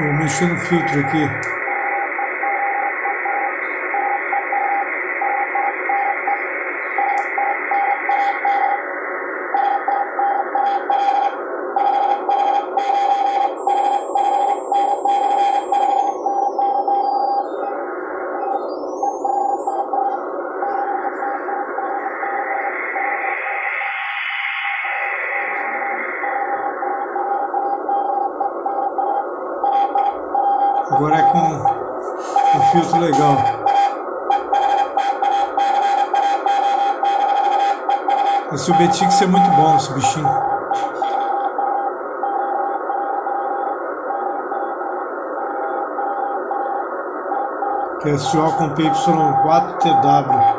eu mexi no filtro aqui. Agora é com um filtro legal. Esse Ubetix é muito bom, esse bichinho. Que é só com PY4TW.